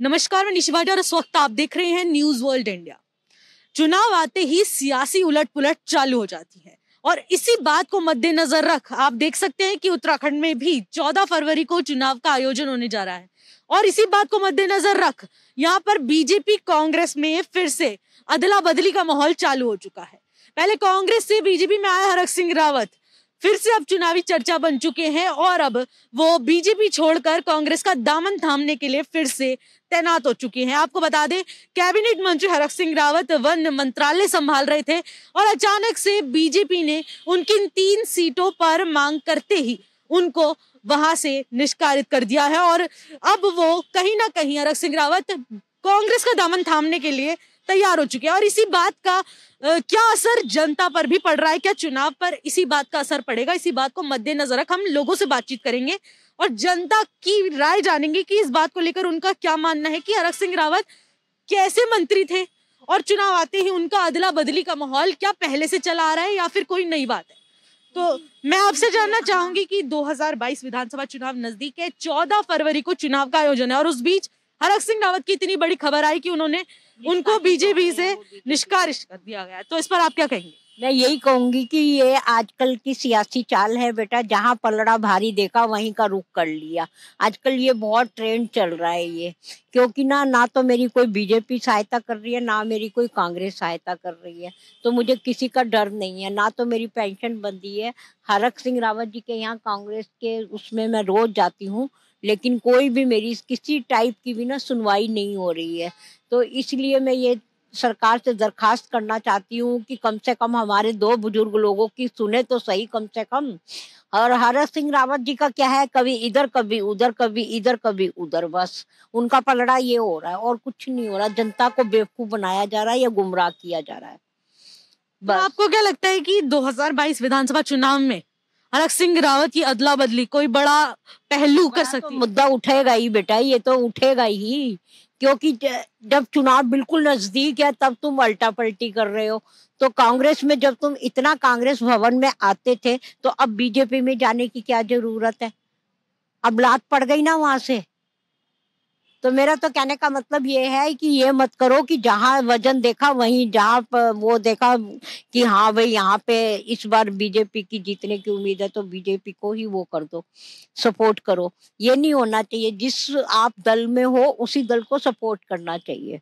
नमस्कार, मैं निशि और इस वक्त आप देख रहे हैं न्यूज़ वर्ल्ड इंडिया चुनाव आते ही सियासी उलट पुलट चालू हो जाती है। और इसी बात को मद्देनजर रख, आप देख सकते हैं कि उत्तराखंड में भी 14 फरवरी को चुनाव का आयोजन होने जा रहा है। और इसी बात को मद्देनजर रख, यहाँ पर बीजेपी कांग्रेस में फिर से अदला बदली का माहौल चालू हो चुका है। पहले कांग्रेस से बीजेपी में आया हरक सिंह रावत, फिर से अब चुनावी चर्चा बन चुके हैं और अब वो बीजेपी छोड़कर कांग्रेस का दामन थामने के लिए फिर से तैनात हो चुके हैं। आपको बता दें, कैबिनेट मंत्री हरक सिंह रावत वन मंत्रालय संभाल रहे थे और अचानक से बीजेपी ने उनकी तीन सीटों पर मांग करते ही उनको वहाँ से निष्कारित कर दिया है और अब वो कहीं ना कहीं हरक सिंह रावत कांग्रेस का दामन थामने के लिए तैयार हो चुके हैं। और इसी बात का क्या असर जनता पर भी पड़ रहा है? क्या चुनाव पर इसी बात का असर पड़ेगा? इसी बात को मद्देनजर रख हम लोगों से बातचीत करेंगे। और जनता की राय जानेंगे कि इस बात को लेकर उनका क्या मानना है कि हरक सिंह रावत कैसे मंत्री थे? और चुनाव आते ही उनका अदला बदली का माहौल क्या पहले से चला आ रहा है या फिर कोई नई बात है? तो मैं आपसे जानना चाहूँगी कि 2022 विधानसभा चुनाव नज़दीक है 14 फरवरी को चुनाव का आयोजन है और उस बीच हरक सिंह रावत की इतनी बड़ी खबर आई कि उन्होंने उनको बीजेपी से निष्कारित कर दिया गया तो इस पर आप क्या कहेंगे? मैं यही कहूँगी कि ये आजकल की सियासी चाल है बेटा, जहाँ पलड़ा भारी देखा, वहीं का रुख कर लिया। आजकल ये बहुत ट्रेंड चल रहा है ये। क्योंकि ना ना तो मेरी कोई बीजेपी सहायता कर रही है, ना मेरी कोई कांग्रेस सहायता कर रही है। तो मुझे किसी का डर नहीं है। ना तो मेरी पेंशन बंदी है। हरक सिंह रावत जी के यहाँ कांग्रेस के उसमें मैं रोज जाती हूँ, लेकिन कोई भी मेरी किसी टाइप की भी ना सुनवाई नहीं हो रही है। तो इसलिए मैं ये सरकार से दरखास्त करना चाहती हूँ कि कम से कम हमारे दो बुज़ुर्ग लोगों की सुने तो सही कम से कम। और हरक सिंह रावत जी का क्या है? कभी इधर कभी उधर कभी इधर कभी उधर बस। उनका पलड़ा ये हो रहा है और कुछ नहीं हो रहा। जनता को बेवकूफ़ बनाया जा रहा है या गुमराह किया जा रहा है? तो आपको क्या लगता है कि 2022 विधानसभा चुनाव में हरक सिंह रावत की अदला बदली कोई बड़ा पहलू कर सकती तो मुद्दा उठेगा ही बेटा ये तो उठेगा ही। क्योंकि जब चुनाव बिल्कुल नज़दीक है, तब तुम अल्टा पलटी कर रहे हो। तो कांग्रेस में जब तुम इतना कांग्रेस भवन में आते थे तो अब बीजेपी में जाने की क्या ज़रूरत है? अब लात पड़ गई ना वहाँ से। तो मेरा तो कहने का मतलब ये है कि ये मत करो कि जहाँ वज़न देखा, वहीं जहाँ वो देखा कि हाँ भाई यहाँ पे इस बार बीजेपी की जीतने की उम्मीद है तो बीजेपी को ही वो कर दो, सपोर्ट करो। ये नहीं होना चाहिए, जिस आप दल में हो, उसी दल को सपोर्ट करना चाहिए।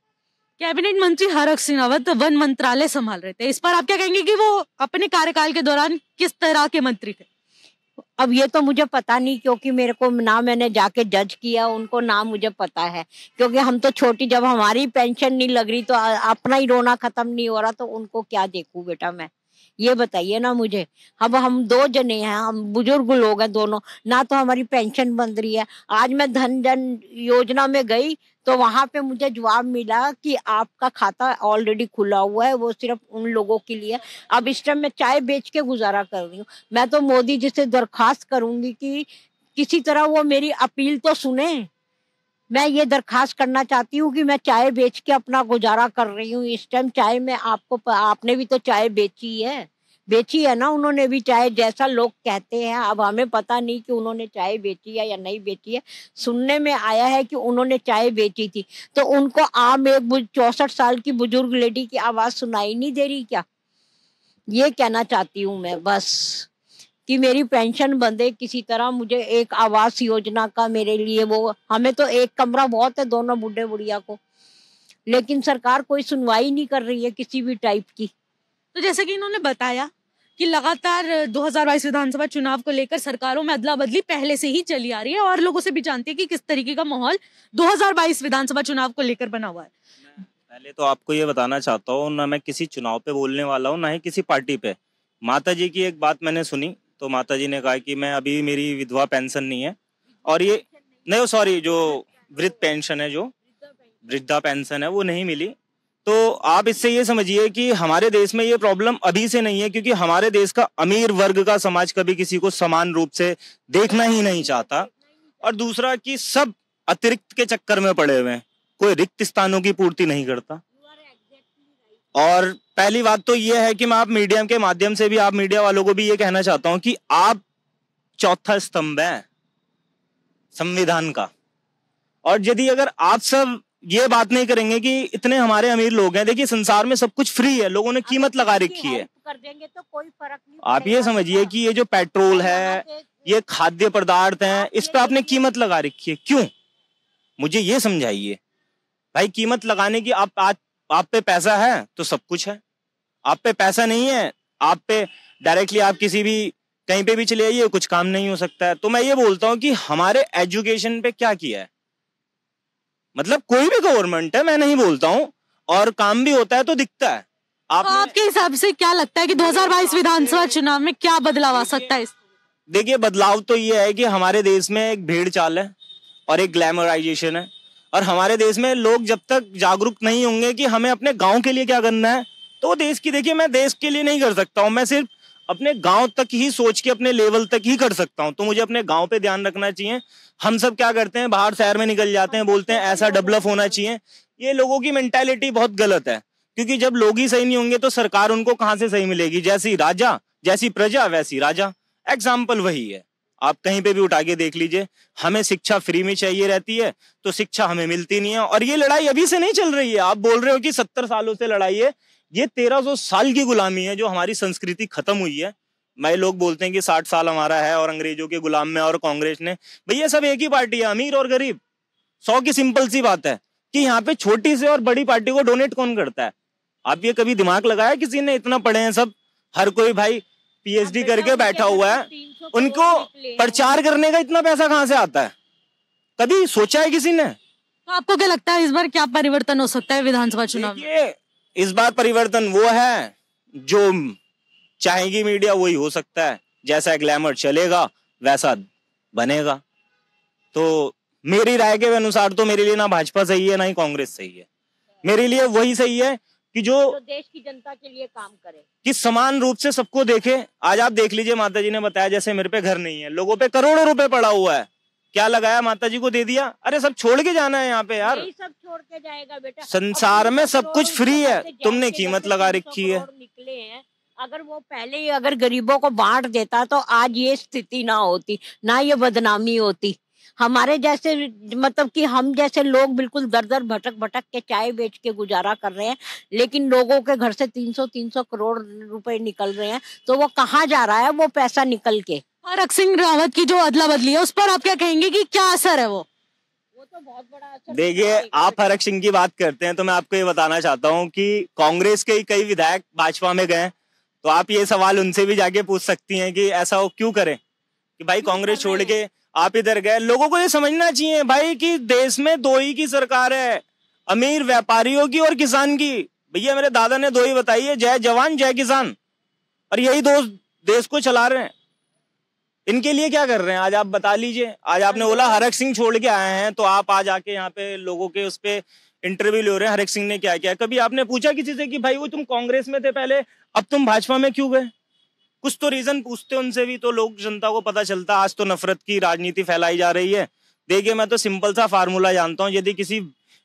कैबिनेट मंत्री हरक सिंह रावत वन मंत्रालय संभाल रहे थे। इस पर आप क्या कहेंगे कि वो अपने कार्यकाल के दौरान किस तरह के मंत्री थे? अब ये तो मुझे पता नहीं, क्योंकि मेरे को ना मैंने जाके जज किया, उनको ना मुझे पता है। क्योंकि हम तो छोटी, जब हमारी पेंशन नहीं लग रही तो अपना ही रोना खत्म नहीं हो रहा तो उनको क्या देखूँ बेटा मैं? ये बताइए ना मुझे, अब हम दो जने हैं, हम बुज़ुर्ग लोग हैं दोनों, ना तो हमारी पेंशन बन रही है। आज मैं धन जन योजना में गई तो वहाँ पे मुझे जवाब मिला कि आपका खाता ऑलरेडी खुला हुआ है, वो सिर्फ़ उन लोगों के लिए। अब इस टाइम मैं चाय बेच के गुजारा कर रही हूँ। मैं तो मोदी जी से दरखास्त करूँगी कि किसी तरह वो मेरी अपील तो सुने। मैं ये दरखास्त करना चाहती हूँ कि मैं चाय बेच के अपना गुजारा कर रही हूँ। इस टाइम चाय में आपको आपने भी तो चाय बेची है। बेची है ना उन्होंने भी चाय, जैसा लोग कहते हैं। अब हमें पता नहीं कि उन्होंने चाय बेची है या नहीं बेची है। सुनने में आया है कि उन्होंने चाय बेची थी। तो उनको आम एक चौसठ साल की बुज़ुर्ग लेडी की आवाज़ सुनाई नहीं दे रही क्या? ये कहना चाहती हूँ मैं, बस। कि मेरी पेंशन बंदे किसी तरह मुझे एक आवास योजना का मेरे लिए वो हमें तो एक कमरा बहुत है दोनों बुढ़े बुढ़िया को। लेकिन सरकार कोई सुनवाई नहीं कर रही है किसी भी टाइप की। तो जैसे कि इन्होंने बताया कि लगातार 2022 विधानसभा चुनाव को लेकर सरकारों में अदला बदली पहले से ही चली आ रही है और लोगों से भी जानती है कि किस तरीके का माहौल 2022 विधानसभा चुनाव को लेकर बना हुआ है। पहले तो आपको ये बताना चाहता हूँ ना मैं किसी चुनाव पे बोलने वाला हूँ ना ही किसी पार्टी पे। माता जी की एक बात मैंने सुनी तो माता जी ने कहा कि मैं अभी मेरी विधवा पेंशन नहीं है। और ये नहीं सॉरी जो वृद्ध पेंशन है, जो वृद्धा पेंशन है, वो नहीं मिली। तो आप इससे ये समझिए कि हमारे देश में ये प्रॉब्लम अभी से नहीं है, क्योंकि हमारे देश का अमीर वर्ग का समाज कभी किसी को समान रूप से देखना ही नहीं चाहता। और दूसरा कि सब अतिरिक्त के चक्कर में पड़े हुए हैं। कोई रिक्त स्थानों की पूर्ति नहीं करता। और पहली बात तो ये है कि मैं आप मीडिया के माध्यम से भी आप मीडिया वालों को भी ये कहना चाहता हूँ कि आप चौथा स्तंभ है संविधान का। और यदि अगर आप सब ये बात नहीं करेंगे कि इतने हमारे अमीर लोग हैं देखिए संसार में सब कुछ फ्री है लोगों ने कीमत लगा रखी है। कर देंगे तो कोई फ़र्क नहीं आप ये समझिए कि ये जो पेट्रोल है ये खाद्य पदार्थ हैं इस पर आपने कीमत लगा रखी है। क्यों? मुझे ये समझाइए। भाई कीमत लगाने की आप आज आप पे पैसा है तो सब कुछ है। आप पे पैसा नहीं है आप पे डायरेक्टली आप किसी भी कहीं पे भी चले आइए कुछ काम नहीं हो सकता है। तो मैं ये बोलता हूँ कि हमारे एजुकेशन पे क्या किया है? मतलब कोई भी गवर्नमेंट है मैं नहीं बोलता हूँ और काम भी होता है तो दिखता है। आप तो आप आपके हिसाब से क्या लगता है कि 2022 विधानसभा चुनाव में क्या बदलाव आ सकता है देखिए बदलाव तो ये है कि हमारे देश में एक भेड़ चाल है और एक ग्लैमराइजेशन है। और हमारे देश में लोग जब तक जागरूक नहीं होंगे कि हमें अपने गाँव के लिए क्या करना है तो देश की, देखिए, मैं देश के लिए नहीं कर सकता हूँ। मैं सिर्फ़ अपने गाँव तक ही सोच के, अपने लेवल तक ही कर सकता हूँ। तो मुझे अपने गाँव पे ध्यान रखना चाहिए। हम सब क्या करते हैं? बाहर शहर में निकल जाते हैं, बोलते हैं, ऐसा डेवलप होना चाहिए। ये लोगों की मेंटालिटी बहुत गलत है। क्योंकि जब लोग ही सही नहीं होंगे तो सरकार उनको कहाँ से सही मिलेगी? जैसी राजा, जैसी प्रजा, वैसी राजा। एग्ज़ाम्पल वही है। आप कहीं पे भी उठा के देख लीजिए। हमें शिक्षा फ्री में चाहिए रहती है तो शिक्षा हमें मिलती नहीं है। और ये लड़ाई अभी से नहीं चल रही है। आप बोल रहे हो कि सत्तर सालों से लड़ाई है। ये तेरह सौ साल की गुलामी है जो हमारी संस्कृति खत्म हुई है। मैं लोग बोलते हैं कि साठ साल हमारा है और अंग्रेज़ों के गुलाम में और कांग्रेस ने। भैया सब एक ही पार्टी है अमीर और गरीब। सौ की सिंपल सी बात है कि यहाँ पे छोटी से और बड़ी पार्टी को डोनेट कौन करता है? आप ये कभी दिमाग लगाया किसी ने? इतना पढ़े हैं सब। हर कोई भाई पीएचडी करके बैठा हुआ है। उनको प्रचार करने का इतना पैसा कहाँ से आता है? कभी सोचा है किसी ने? तो आपको क्या लगता है इस बार क्या परिवर्तन हो सकता है विधानसभा चुनाव इस बार परिवर्तन वो है जो चाहेगी मीडिया वही हो सकता है। जैसा ग्लैमर चलेगा वैसा बनेगा। तो मेरी राय के अनुसार तो मेरे लिए ना भाजपा सही है ना ही कांग्रेस सही है। मेरे लिए वही सही है कि जो जो देश की जनता के लिए काम करे। कि समान रूप से सबको देखे। आज आप देख लीजिए माता जी ने बताया जैसे मेरे पे घर नहीं है लोगों पे करोड़ों रुपए पड़ा हुआ है। क्या लगाया माता जी को दे दिया? अरे सब छोड़ के जाना है यहाँ पे यार। सब छोड़ के जाएगा बेटा। संसार में सब कुछ फ्री है। तुमने कीमत लगा रखी है। निकले हैं। अगर वो पहले ही अगर गरीबों को बांट देता तो आज ये स्थिति ना होती ना ये बदनामी होती। हमारे जैसे मतलब कि हम जैसे लोग बिल्कुल दर दर भटक भटक के चाय बेच के गुजारा कर रहे हैं लेकिन लोगों के घर से 300 300 करोड़ रुपए निकल रहे हैं तो वो कहाँ जा रहा है? वो पैसा निकल के। हरक सिंह रावत की जो अदला बदली है उस पर आप क्या कहेंगे कि क्या असर है वो? वो तो बहुत बड़ा असर देखिए आप। हरक सिंह की बात करते हैं तो मैं आपको ये बताना चाहता हूँ कि कांग्रेस के ही कई विधायक भाजपा में गए तो आप ये सवाल उनसे भी जाके पूछ सकती हैं कि ऐसा वो क्यों करें? कि भाई कांग्रेस छोड़ के आप इधर गए लोगों को ये समझना चाहिए भाई कि देश में दो ही की सरकार है अमीर व्यापारियों की और किसान की। भैया मेरे दादा ने दो ही बताई है जय जवान जय किसान। और यही दो देश को चला रहे हैं। इनके लिए क्या कर रहे हैं? आज आप बता लीजिए। आज आपने बोला हरक सिंह छोड़ के आए हैं तो आप आज आके यहाँ पे लोगों के उस पे इंटरव्यू ले रहे हैं हरक सिंह ने क्या किया? कभी आपने पूछा किसी से कि भाई वो तुम कांग्रेस में थे पहले, अब तुम भाजपा में क्यों गए? कुछ तो रीजन पूछते उनसे भी तो लोग, जनता को पता चलता, आज तो नफरत की राजनीति फैलाई जा रही है। देखिए, मैं तो सिंपल सा फार्मूला जानता हूँ, यदि किसी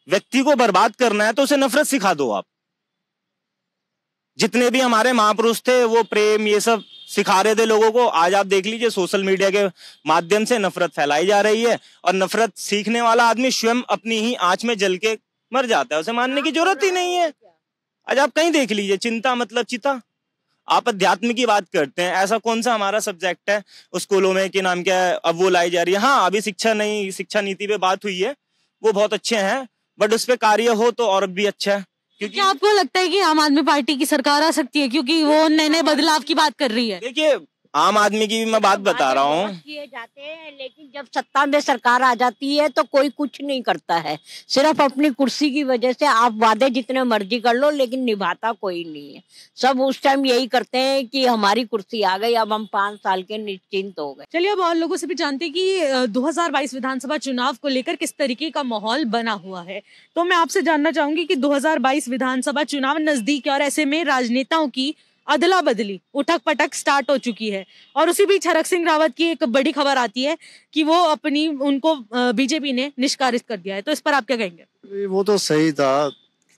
व्यक्ति को बर्बाद करना है तो उसे नफरत सिखा दो आप। जितने भी हमारे महापुरुष थे, वो प्रेम, ये सब सिखा रहे थे लोगों को, आज आप देख लीजिए सोशल मीडिया के माध्यम से नफरत फैलाई जा रही है और नफरत सीखने वाला आदमी स्वयं अपनी ही आँच में जल के मर जाता है, उसे मानने की ज़रूरत ही नहीं है। आज आप कहीं देख लीजिए, चिंता मतलब चिता। आप अध्यात्म की बात करते हैं, ऐसा कौन सा हमारा सब्जेक्ट है? स्कूलों में कि नाम क्या है, अब वो लाई जा रही है। हाँ अभी शिक्षा नहीं, शिक्षा नीति पे बात हुई है, वो बहुत अच्छे हैं बट उस पर कार्य हो तो और भी अच्छा है। क्योंकि क्या आपको लगता है कि आम आदमी पार्टी की सरकार आ सकती है? क्योंकि वो नए नए बदलाव की बात कर रही है। देखिए आम आदमी की भी मैं बात बता रहा हूँ। किए जाते हैं लेकिन जब सत्ता में सरकार आ जाती है तो कोई कुछ नहीं करता है। सिर्फ़ अपनी कुर्सी की वजह से आप वादे जितने मर्ज़ी कर लो लेकिन निभाता कोई नहीं है। सब उस टाइम यही करते हैं कि हमारी कुर्सी आ गई अब हम पाँच साल के निश्चिंत हो गए। चलिए अब और लोगों से भी जानते हैं कि अ, 2022 विधानसभा चुनाव को लेकर किस तरीके का माहौल बना हुआ है। तो मैं आपसे जानना चाहूँगी कि 2022 विधानसभा चुनाव नज़दीक है और ऐसे में राजनेताओं की अदला बदली उठक पटक स्टार्ट हो चुकी है। और उसी बीच हरक सिंह रावत की एक बड़ी खबर आती है कि वो अपनी उनको बीजेपी ने निष्कारित कर दिया है। तो इस पर आप क्या कहेंगे? वो तो सही था।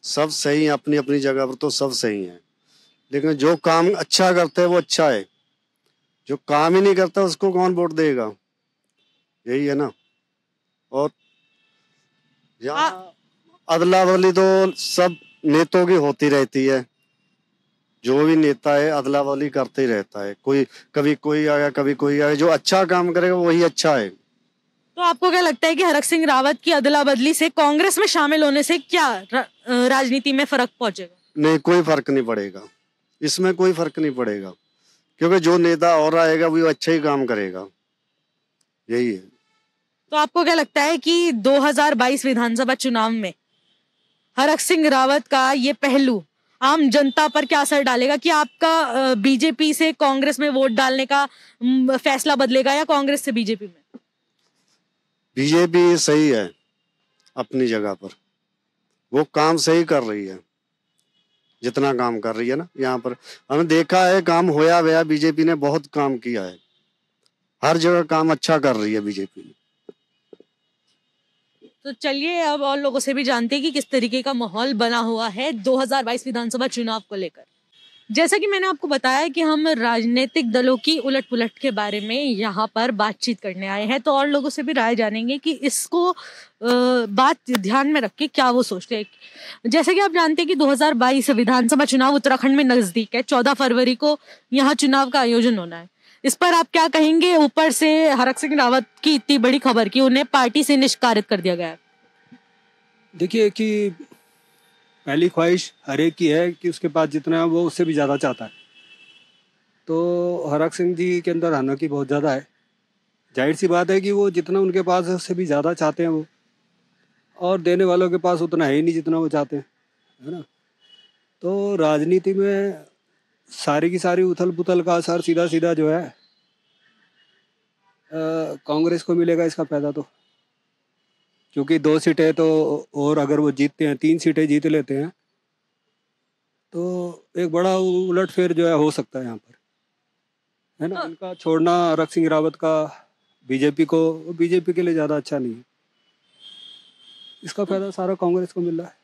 सब सही है अपनी अपनी जगह पर तो सब सही है। लेकिन जो काम अच्छा करते हैं वो अच्छा है। जो काम ही नहीं करता उसको कौन वोट देगा? यही है ना? और यहाँ अदला बदली तो सब नेतों की होती रहती है। जो भी नेता है अदला बदली करते ही रहता है। कोई कभी कोई आ गया कभी कोई आ गया जो अच्छा काम करेगा वही अच्छा है। तो आपको क्या लगता है कि हरक सिंह रावत की अदला बदली से कांग्रेस में शामिल होने से क्या र- राजनीति में फ़र्क पहुंचेगा? नहीं कोई फ़र्क नहीं पड़ेगा। इसमें कोई फ़र्क नहीं पड़ेगा। क्योंकि जो नेता और आएगा वो अच्छा ही काम करेगा। यही है। तो आपको क्या लगता है कि 2022 विधानसभा चुनाव में हरक सिंह रावत का ये पहलू आम जनता पर क्या असर डालेगा? कि आपका बीजेपी से कांग्रेस में वोट डालने का फैसला बदलेगा या कांग्रेस से बीजेपी में? बीजेपी सही है, अपनी जगह पर। वो काम सही कर रही है, जितना काम कर रही है ना, यहाँ पर। हमने देखा है, काम होया वया बीजेपी ने बहुत काम किया है। हर जगह काम अच्छा कर रही है बीजेपी तो चलिए अब और लोगों से भी जानते हैं कि किस तरीके का माहौल बना हुआ है 2022 विधानसभा चुनाव को लेकर। जैसा कि मैंने आपको बताया कि हम राजनीतिक दलों की उलट पुलट के बारे में यहाँ पर बातचीत करने आए हैं तो और लोगों से भी राय जानेंगे कि इसको बात ध्यान में रख के क्या वो सोचते हैं। जैसे कि आप जानते हैं कि 2022 विधानसभा चुनाव उत्तराखंड में नज़दीक है 14 फरवरी को यहाँ चुनाव का आयोजन होना है। इस पर आप क्या कहेंगे? ऊपर से हरक सिंह रावत की इतनी बड़ी खबर कि उन्हें पार्टी से निष्कारित कर दिया गया। देखिए कि पहली ख्वाहिश हर एक की है कि उसके पास जितना है वो उससे भी ज़्यादा चाहता है। तो हरक सिंह जी के अंदर आना की बहुत ज़्यादा है। ज़ाहिर सी बात है कि वो जितना उनके पास है उससे भी ज़्यादा चाहते हैं वो। और देने वालों के पास उतना है ही नहीं जितना वो चाहते हैं, है ना? तो राजनीति में सारी की सारी उथल पुथल का असर सीधा सीधा जो है कांग्रेस को मिलेगा इसका फ़ायदा तो। क्योंकि दो सीटें तो और अगर वो जीतते हैं तीन सीटें जीत लेते हैं तो एक बड़ा उलट फेर जो है हो सकता है यहाँ पर। है ना? हाँ। इनका छोड़ना रख सिंह रावत का बीजेपी को बीजेपी के लिए ज़्यादा अच्छा नहीं है। इसका फ़ायदा सारा कांग्रेस को मिल रहा है।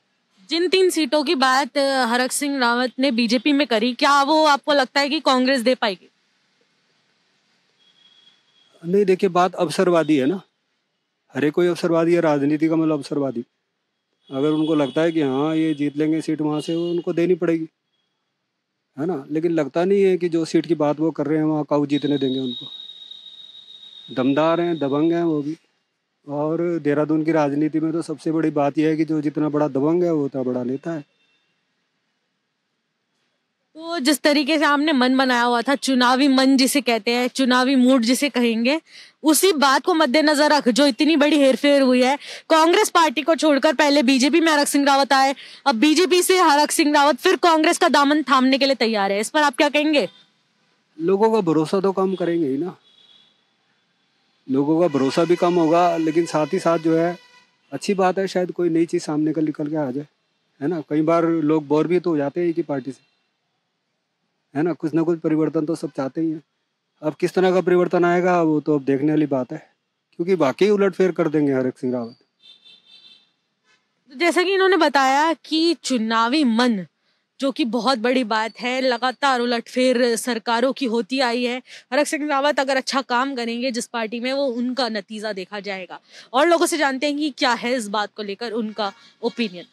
जिन तीन सीटों की बात हरक सिंह रावत ने बीजेपी में करी, क्या वो आपको लगता है कि कांग्रेस दे पाएगी? नहीं, देखिए, बात अवसरवादी है ना। हर कोई अवसरवादी है, राजनीति का मतलब अवसरवादी। अगर उनको लगता है कि हाँ ये जीत लेंगे सीट वहाँ से, वो उनको देनी पड़ेगी। है ना? लेकिन लगता नहीं है कि जो सीट की बात वो कर रहे हैं, वहाँ काऊ जीतने देंगे उनको। दमदार हैं, दबंग हैं वो भी। और देहरादून की राजनीति में तो सबसे बड़ी बात यह है कि जो जितना बड़ा दबंग है वो उतना बड़ा नेता है। तो जिस तरीके से आपने मन बनाया हुआ था चुनावी मन जिसे कहते हैं चुनावी मूड जिसे कहेंगे उसी बात को मद्देनजर रख जो इतनी बड़ी हेरफेर हुई है। कांग्रेस पार्टी को छोड़कर पहले बीजेपी में हरक सिंह रावत आए अब बीजेपी से हरक सिंह रावत फिर कांग्रेस का दामन थामने के लिए तैयार है। इस पर आप क्या कहेंगे? लोगों का भरोसा तो कम करेंगे ही ना। लोगों का भरोसा भी कम होगा, लेकिन साथ ही साथ जो है, अच्छी बात है शायद कोई नई चीज़ सामने का निकल के आ जाए। है ना? कई बार लोग बोर भी तो हो जाते हैं एक ही पार्टी से। है ना? कुछ ना कुछ परिवर्तन तो सब चाहते ही हैं। अब किस तरह का परिवर्तन आएगा, वो तो अब देखने वाली बात है। क्योंकि वाकई उलटफेर कर देंगे हरक सिंह रावत। तो जैसा कि इन्होंने बताया कि चुनावी मन जो कि बहुत बड़ी बात है। लगातार उलटफेर सरकारों की होती आई है। हरक सिंह रावत अगर अच्छा काम करेंगे जिस पार्टी में, वो उनका नतीजा देखा जाएगा। और लोगों से जानते हैं कि क्या है इस बात को लेकर उनका ओपिनियन।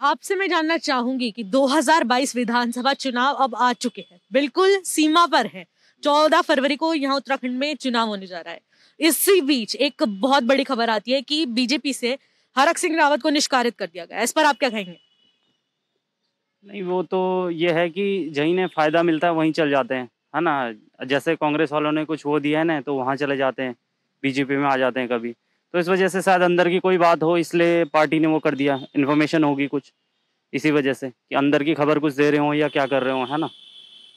आपसे मैं जानना चाहूँगी कि 2022 विधानसभा चुनाव अब आ चुके हैं। बिल्कुल सीमा पर है। 14 फरवरी को यहाँ उत्तराखंड में चुनाव होने जा रहा है। इसी बीच एक बहुत बड़ी खबर आती है कि बीजेपी से हरक सिंह रावत को निष्कारित कर दिया गया इस पर आप क्या कहेंगे? नहीं, वो तो ये है कि ने फ़ायदा मिलता है, वहीं चल जाते हैं, है ना? जैसे कांग्रेस वालों ने कुछ वो दिया है ना तो वहाँ चले जाते हैं, बीजेपी में आ जाते हैं कभी। तो इस वजह से शायद अंदर की कोई बात हो, इसलिए पार्टी ने वो कर दिया इन्फॉर्मेशन होगी कुछ, इसी वजह से कि अंदर की खबर कुछ दे रहे हो या क्या कर रहे हो, है ना?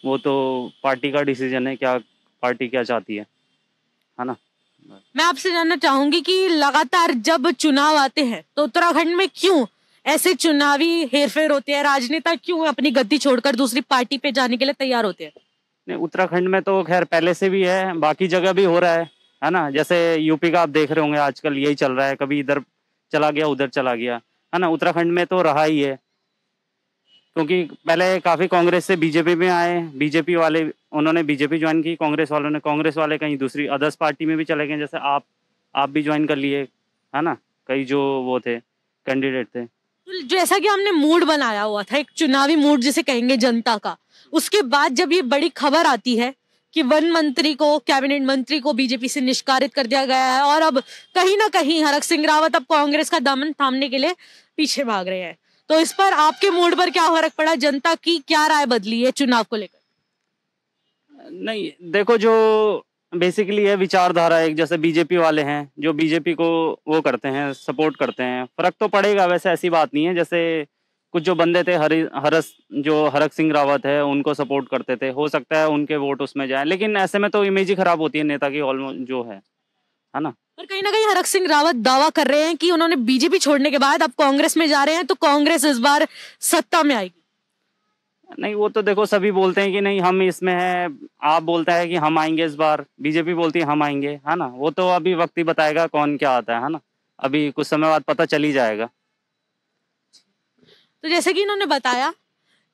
वो तो पार्टी का डिसीज़न है, क्या पार्टी क्या चाहती है है ना? मैं आपसे जानना चाहूँगी कि लगातार जब चुनाव आते हैं तो उत्तराखंड में क्यों ऐसे चुनावी हेरफेर होते हैं, राजनेता क्यों अपनी गद्दी छोड़कर दूसरी पार्टी पे जाने के लिए तैयार होते हैं? नहीं, उत्तराखंड में तो खैर पहले से भी है, बाकी जगह भी हो रहा है है ना? जैसे यूपी का आप देख रहे होंगे, आजकल यही चल रहा है, कभी इधर चला गया, उधर चला गया, है ना? उत्तराखंड में तो रहा ही है, क्योंकि पहले काफ़ी कांग्रेस से बीजेपी में आए, बीजेपी वाले, उन्होंने बीजेपी ज्वाइन की, कांग्रेस वालों ने, कांग्रेस वाले कहीं दूसरी अदर्स पार्टी में भी चले गए, जैसे आप आप भी ज्वाइन कर लिए, है ना? कई जो वो थे, कैंडिडेट थे। जैसा कि हमने मूड बनाया हुआ था, एक चुनावी मूड जिसे कहेंगे जनता का। उसके बाद जब ये बड़ी खबर आती है कि वन मंत्री को, कैबिनेट मंत्री को बीजेपी से निष्कारित कर दिया गया है, और अब कहीं ना कहीं हरक सिंह रावत अब कांग्रेस का दामन थामने के लिए पीछे भाग रहे हैं। तो इस पर आपके मूड पर क्या फ़र्क पड़ा? जनता की क्या राय बदली है चुनाव को लेकर? नहीं, देखो जो बेसिकली है विचारधारा एक, जैसे बीजेपी वाले हैं, जो बीजेपी को वो करते हैं सपोर्ट करते हैं। फ़र्क तो पड़ेगा, वैसे ऐसी बात नहीं है, जैसे कुछ जो बंदे थे, हरि, हरस, जो हरक सिंह रावत है, उनको सपोर्ट करते थे। हो सकता है उनके वोट उसमें जाए, लेकिन ऐसे में तो इमेज ही खराब होती है, नेता की ऑलमोस्ट जो है। है ना? पर कहीं ना कहीं हरक सिंह रावत दावा कर रहे हैं कि उन्होंने बीजेपी छोड़ने के बाद अब कांग्रेस में जा रहे हैं तो कांग्रेस इस बार सत्ता में आएगी। नहीं, वो तो देखो, सभी बोलते हैं कि नहीं, हम इसमें है, आप बोलता है कि हम आएँगे इस बार, बीजेपी बोलती है हम आएँगे, है ना? वो तो अभी वक्त ही बताएगा कौन क्या आता है है ना? अभी कुछ समय बाद पता चल ही जाएगा। तो जैसे कि इन्होंने बताया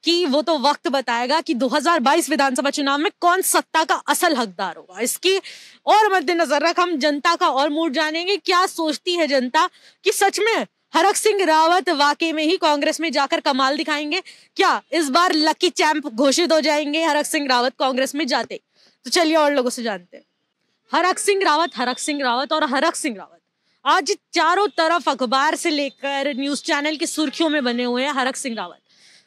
कि वो तो वक्त बताएगा कि 2022 विधानसभा चुनाव में कौन सत्ता का असल हकदार होगा। इसकी और मद्देनजर रख, हम जनता का और मूड जानेंगे, क्या सोचती है जनता कि सच में हरक सिंह रावत वाकई में ही कांग्रेस में जाकर कमाल दिखाएँगे। क्या इस बार लकी चैंप घोषित हो जाएँगे हरक सिंह रावत कांग्रेस में जाते? तो चलिए और लोगों से जानते हैं। हरक सिंह रावत, हरक सिंह रावत और हरक सिंह रावत। आज चारों तरफ़ अखबार से लेकर न्यूज़ चैनल की सुर्खियों में बने हुए हैं हरक सिंह रावत।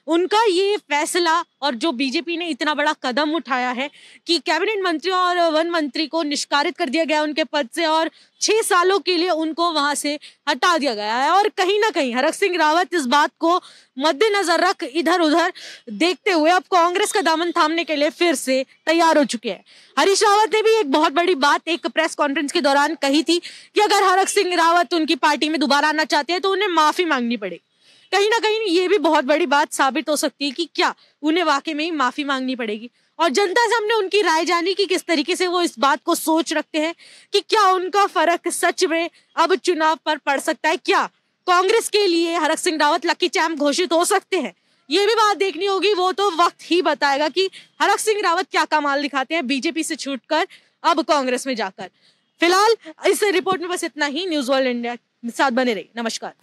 उनका ये फैसला और जो बीजेपी ने इतना बड़ा कदम उठाया है कि कैबिनेट मंत्री और वन मंत्री को निष्कारित कर दिया गया उनके पद से और छह सालों के लिए उनको वहाँ से हटा दिया गया है। और कहीं ना कहीं हरक सिंह रावत इस बात को मद्देनजर रख इधर उधर देखते हुए अब कांग्रेस का दामन थामने के लिए फिर से तैयार हो चुके हैं। हरीश रावत ने भी एक बहुत बड़ी बात एक प्रेस कॉन्फ्रेंस के दौरान कही थी कि अगर हरक सिंह रावत उनकी पार्टी में दोबारा आना चाहते हैं तो उन्हें माफ़ी मांगनी पड़ेगी। कहीं ना कहीं ये भी बहुत बड़ी बात साबित हो सकती है कि क्या उन्हें वाकई में ही माफ़ी मांगनी पड़ेगी। और जनता से हमने उनकी राय जानी कि किस तरीके से वो इस बात को सोच रखते हैं कि क्या उनका फ़र्क सच में अब चुनाव पर पड़ सकता है। क्या कांग्रेस के लिए हरक सिंह रावत लकी चैम्प घोषित हो सकते हैं? ये भी बात देखनी होगी। वो तो वक्त ही बताएगा कि हरक सिंह रावत क्या कमाल दिखाते हैं बीजेपी से छूटकर अब कांग्रेस में जाकर। फ़िलहाल इस रिपोर्ट में बस इतना ही। न्यूज़ वर्ल्ड इंडिया साथ बने रही नमस्कार।